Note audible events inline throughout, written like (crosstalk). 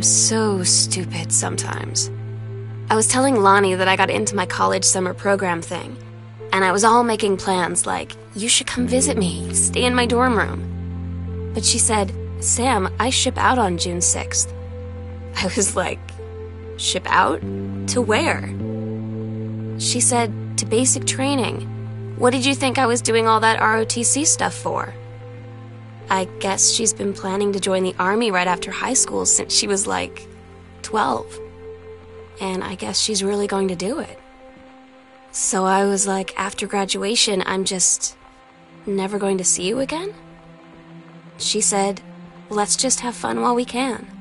I'm so stupid sometimes. I was telling Lonnie that I got into my college summer program thing, and I was all making plans like, you should come visit me, stay in my dorm room. But she said, Sam, I ship out on June 6th. I was like, ship out? To where? She said, to basic training. What did you think I was doing all that ROTC stuff for? I guess she's been planning to join the army right after high school since she was like 12. And I guess she's really going to do it. So I was like, after graduation, I'm just never going to see you again? She said, let's just have fun while we can.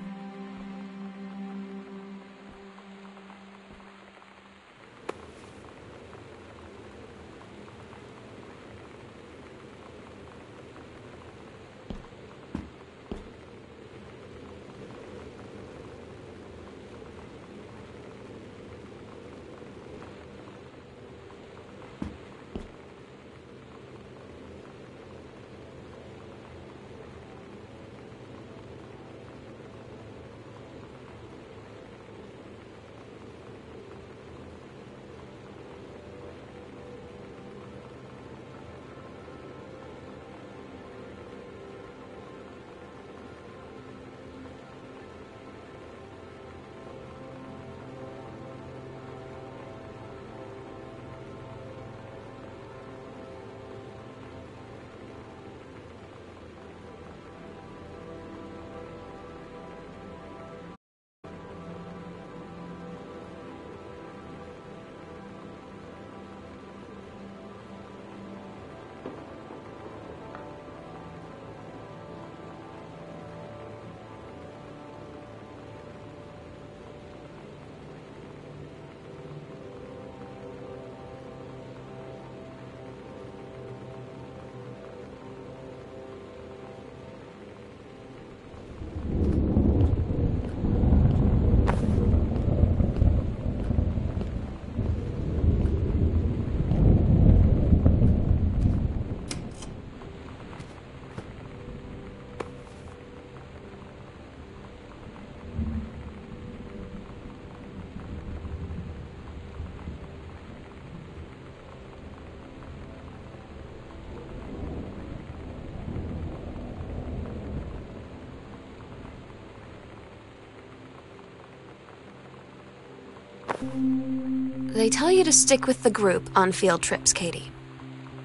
They tell you to stick with the group on field trips, Katie.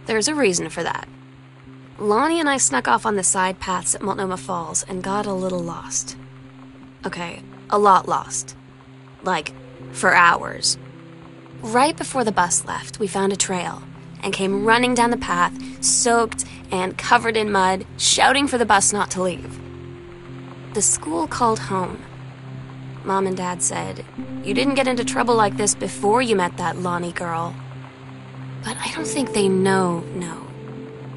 There's a reason for that. Lonnie and I snuck off on the side paths at Multnomah Falls and got a little lost. Okay, a lot lost. Like, for hours. Right before the bus left, we found a trail and came running down the path, soaked and covered in mud, shouting for the bus not to leave. The school called home. Mom and Dad said, You didn't get into trouble like this before you met that Lonnie girl. But I don't think they know, know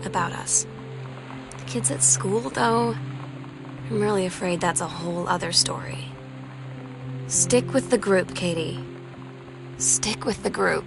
about us. The kids at school, though, I'm really afraid that's a whole other story. Stick with the group, Katie. Stick with the group.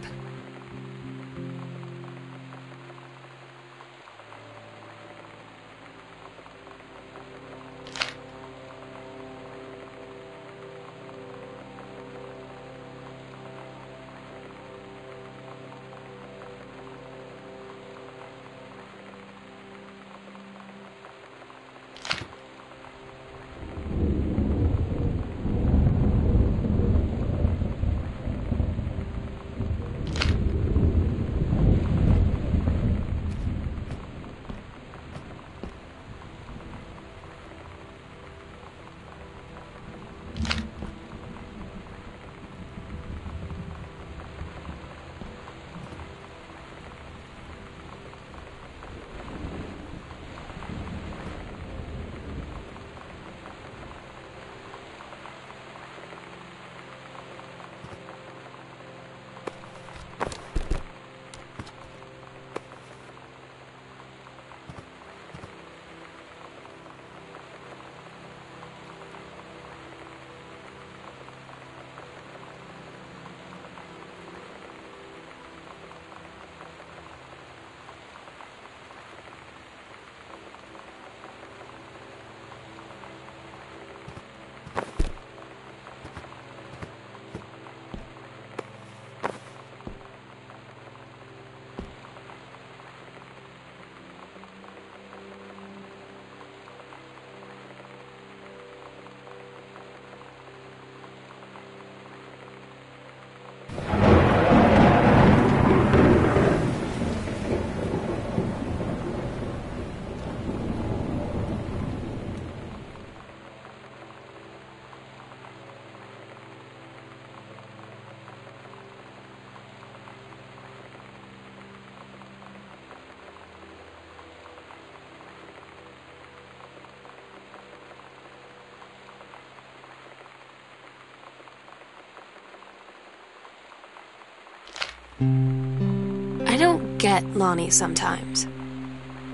I don't get Lonnie sometimes.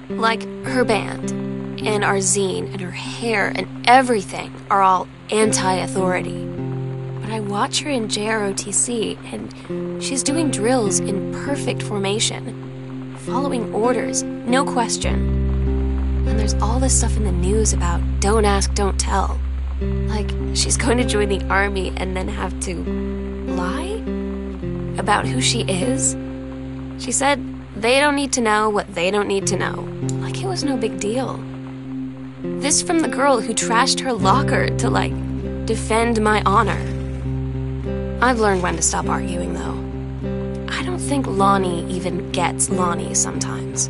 Like, her band, and our zine, and her hair, and everything are all anti authority. But I watch her in JROTC, and she's doing drills in perfect formation, following orders, no question. And there's all this stuff in the news about don't ask, don't tell. Like, she's (laughs) going to join the army and then have to lie about who she is. She said they don't need to know what they don't need to know. Like it was no big deal. This from the girl who trashed her locker to, like, defend my honor. I've learned when to stop arguing, though. I don't think Lonnie even gets Lonnie sometimes.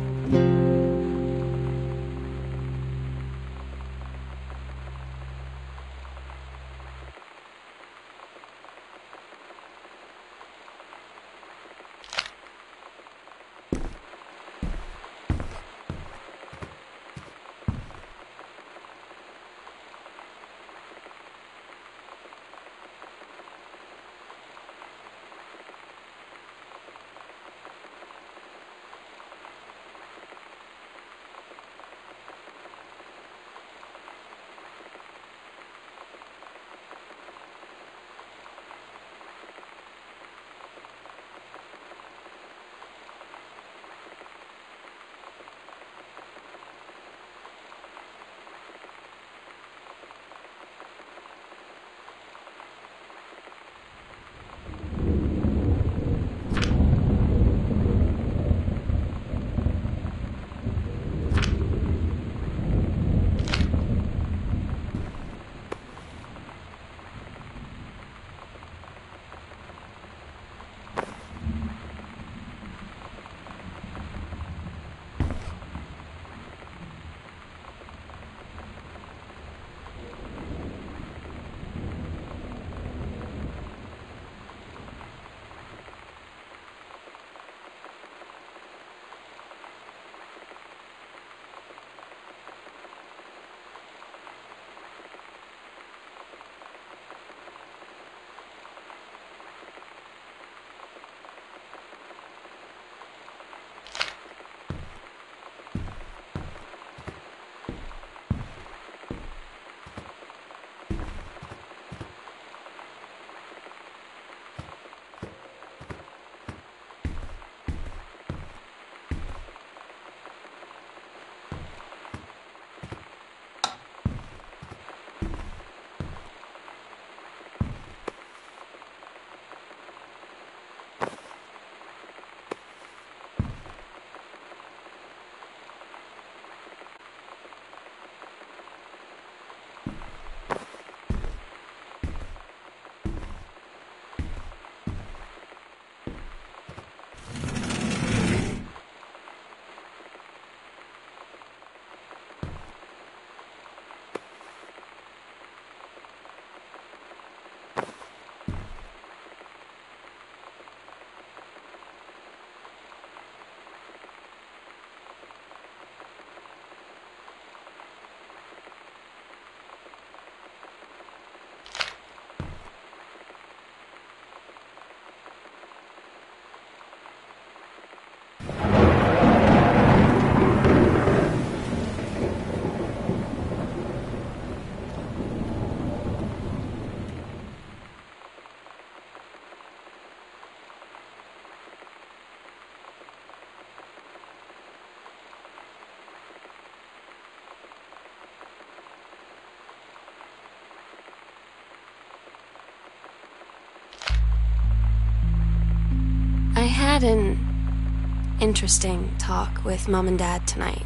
Had an interesting talk with mom and dad tonight.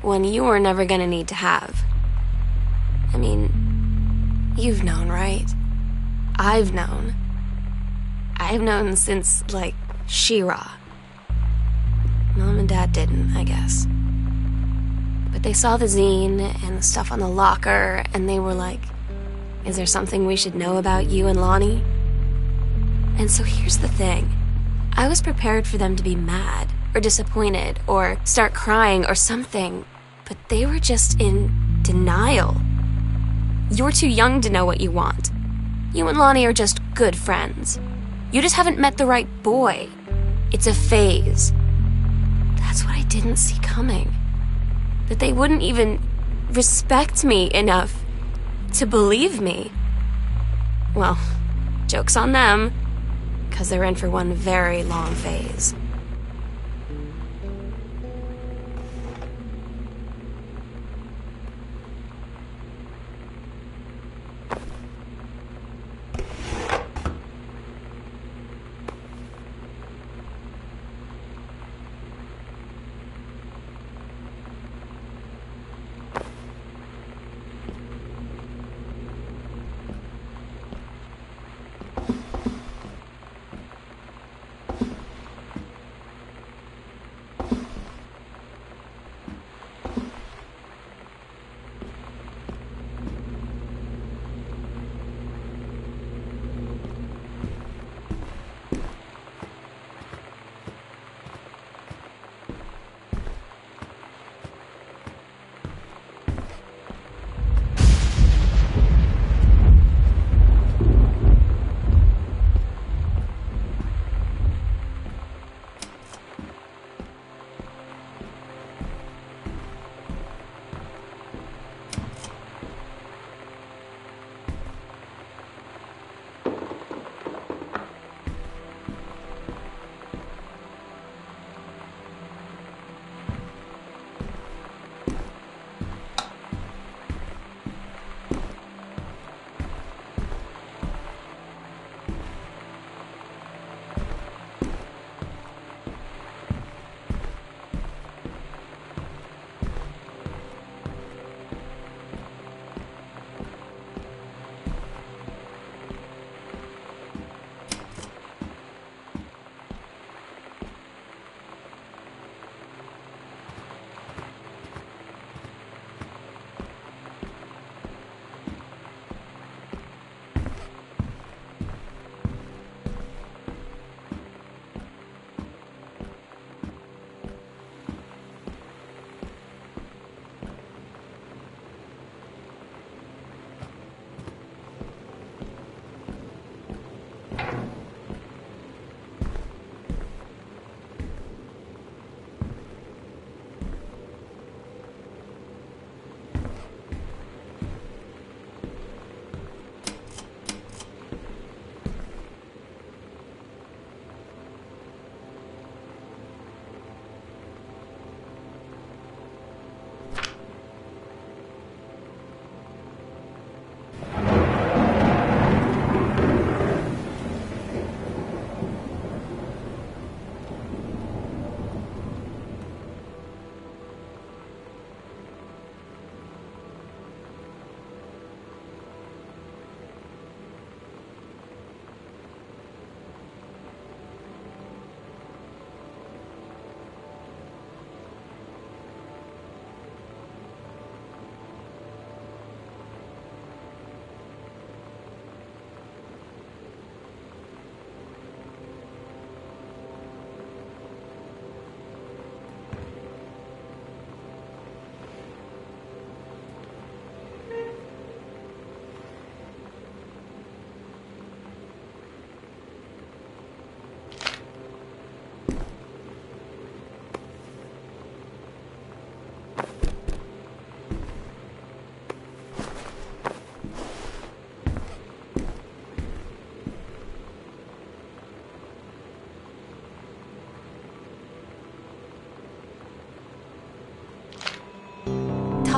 One you were never gonna need to have. I mean, you've known, right? I've known. I've known since, like, She-Ra. Mom and dad didn't, I guess. But they saw the zine and the stuff on the locker, and they were like, Is there something we should know about you and Lonnie? And so here's the thing. I was prepared for them to be mad or disappointed or start crying or something, but they were just in denial. You're too young to know what you want. You and Lonnie are just good friends. You just haven't met the right boy. It's a phase. That's what I didn't see coming. That they wouldn't even respect me enough to believe me. Well, joke's on them, because they're in for one very long phase.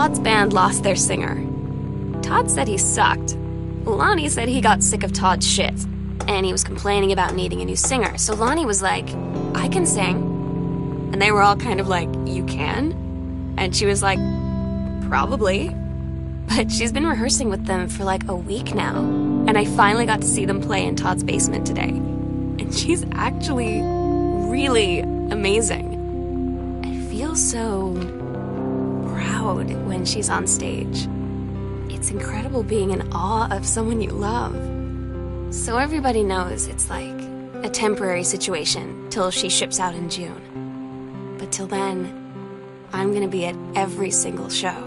Todd's band lost their singer. Todd said he sucked. Lonnie said he got sick of Todd's shit, and he was complaining about needing a new singer. So Lonnie was like, I can sing. And they were all kind of like, You can? And she was like, Probably. But she's been rehearsing with them for like a week now. And I finally got to see them play in Todd's basement today. And she's actually really amazing. I feel so proud when she's on stage. It's incredible being in awe of someone you love. So everybody knows it's like a temporary situation till she ships out in June. But till then, I'm gonna be at every single show.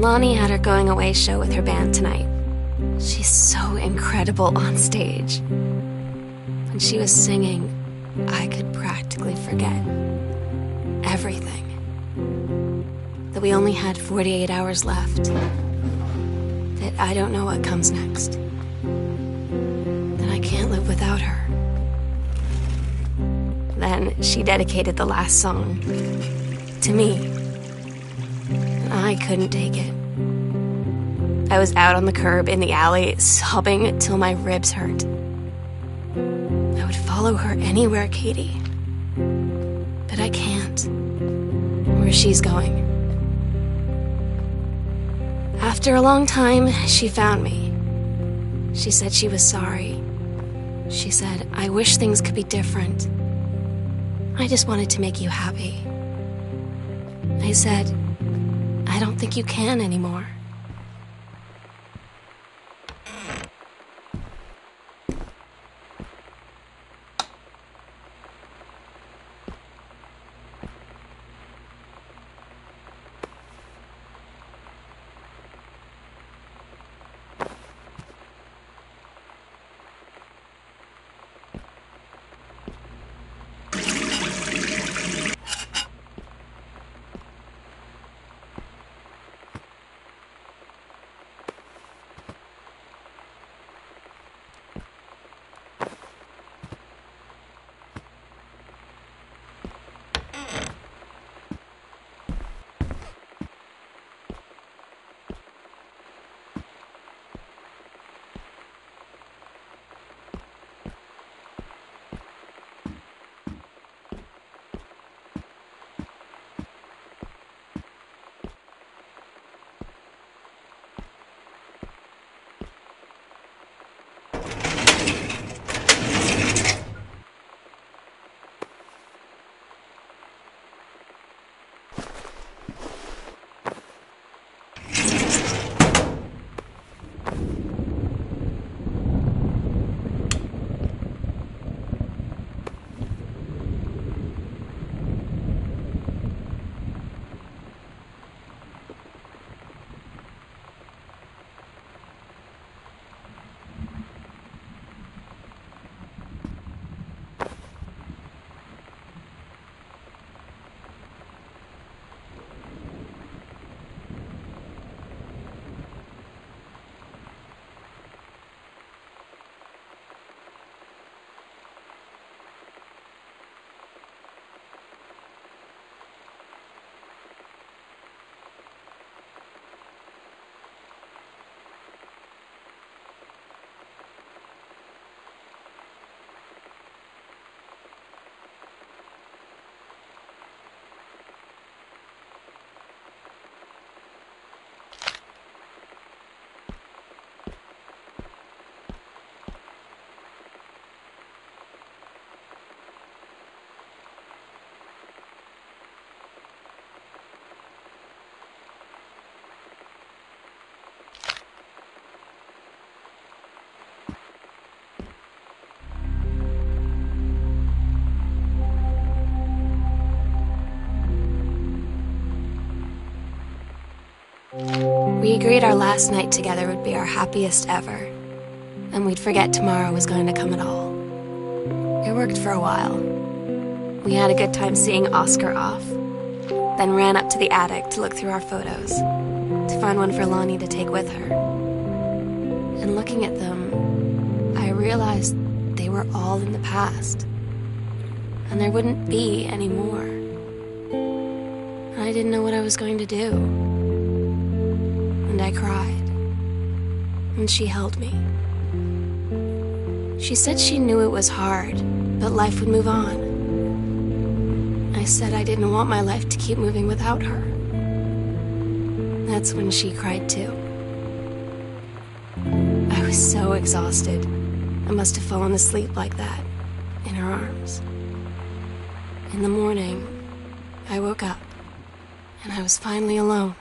Lonnie had her going away show with her band tonight. She's so incredible on stage. When she was singing, I could practically forget everything. That we only had 48 hours left. That I don't know what comes next. That I can't live without her. Then she dedicated the last song to me. I couldn't take it. I was out on the curb in the alley, sobbing till my ribs hurt. I would follow her anywhere, Katie. But I can't. Where she's going. After a long time, she found me. She said she was sorry. She said, I wish things could be different. I just wanted to make you happy. I said, don't think you can anymore. Agreed our last night together would be our happiest ever, and we'd forget tomorrow was going to come at all. It worked for a while. We had a good time seeing Oscar off, then ran up to the attic to look through our photos, to find one for Lonnie to take with her. And looking at them, I realized they were all in the past, and there wouldn't be any more. I didn't know what I was going to do and I cried. And she held me. She said she knew it was hard, but life would move on. I said I didn't want my life to keep moving without her. That's when she cried too. I was so exhausted. I must have fallen asleep like that, in her arms. In the morning, I woke up, and I was finally alone.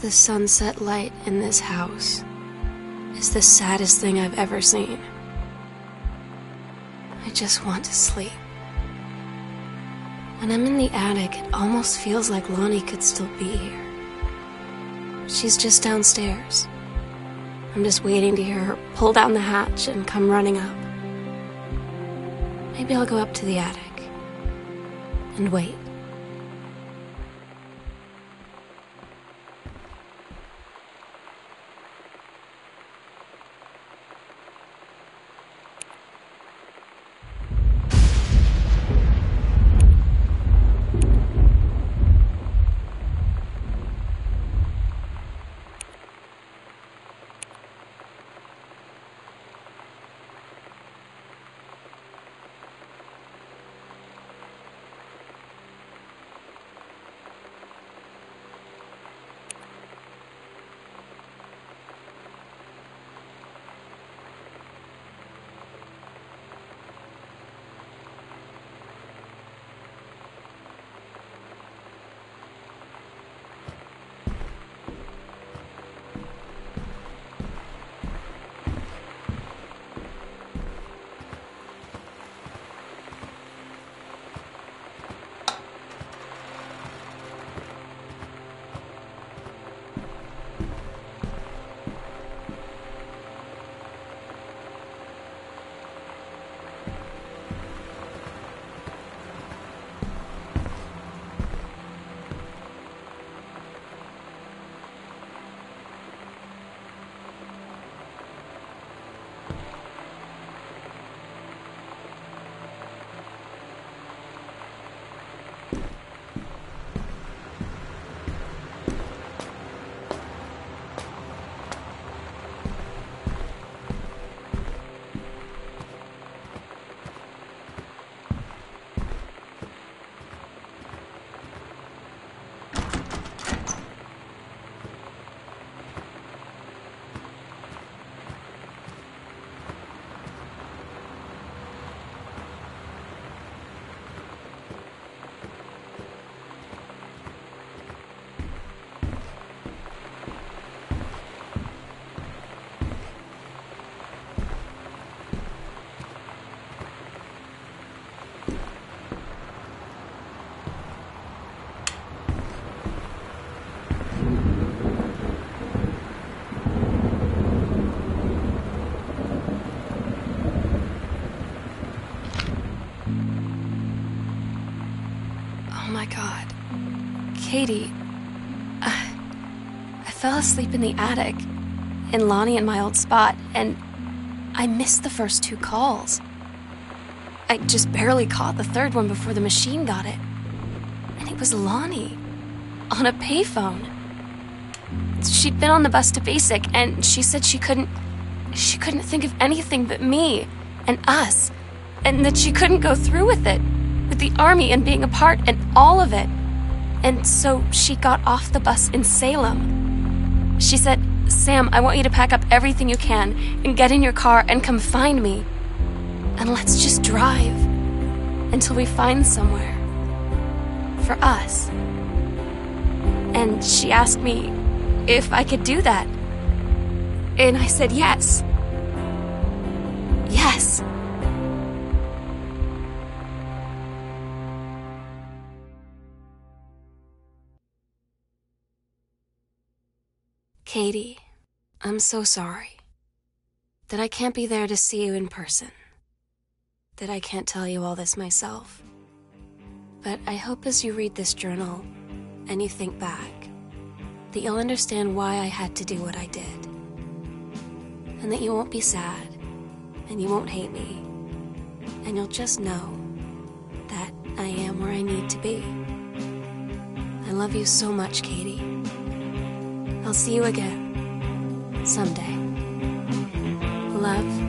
The sunset light in this house is the saddest thing I've ever seen. I just want to sleep. When I'm in the attic, it almost feels like Lonnie could still be here. She's just downstairs. I'm just waiting to hear her pull down the hatch and come running up. Maybe I'll go up to the attic and wait. Katie. I, I fell asleep in the attic, in Lonnie and my old spot, and I missed the first two calls. I just barely caught the third one before the machine got it. And it was Lonnie on a payphone. She'd been on the bus to basic and she said she couldn't she couldn't think of anything but me and us and that she couldn't go through with it with the army and being apart and all of it. And so she got off the bus in Salem. She said, "Sam, I want you to pack up everything you can and get in your car and come find me." and let's just drive until we find somewhere for us. And she asked me if I could do that. And I said yes. Yes. Katie, I'm so sorry that I can't be there to see you in person that I can't tell you all this myself. But I hope as you read this journal and you think back, that you'll understand why I had to do what I did. And that you won't be sad, and you won't hate me, and you'll just know that I am where I need to be. I love you so much, Katie. I'll see you again someday. Love.